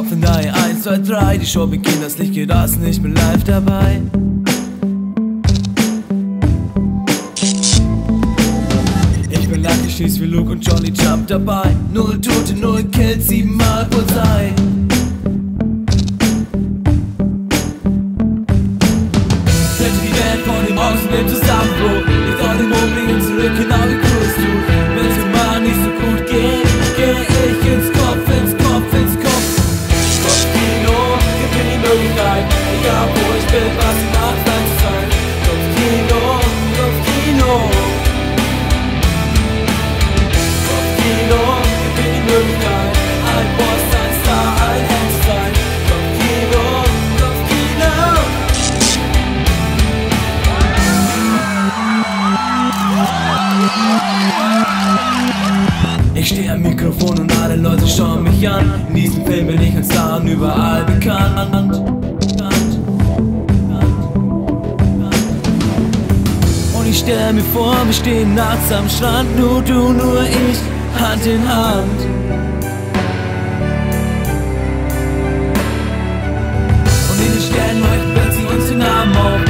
Kopf in Reihe 1, 2, 3 Die Show beginnt, das Licht geht aus und ich bin live dabei. Ich bin lucky, schieß wie Luke und Johnny Jump dabei. Null Tote, null Kills, siebenmal Bullseye diesem Film bin ich ein Star überall bekannt. Und ich stell mir vor, wir stehen nachts am Strand, nur du, nur ich, Hand in Hand. Und in den Sternen leuchten uns die Namen auf.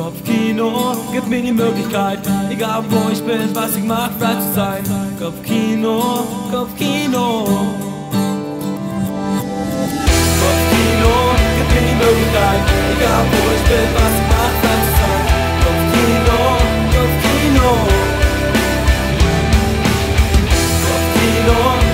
Kopfkino gibt mir die Möglichkeit, egal wo ich bin, was ich mag, frei zu sein. Kopfkino, Kopfkino. Kopfkino gibt mir die Möglichkeit, egal wo ich bin, was ich mag, frei zu sein. Kopfkino, Kopfkino. Kopfkino.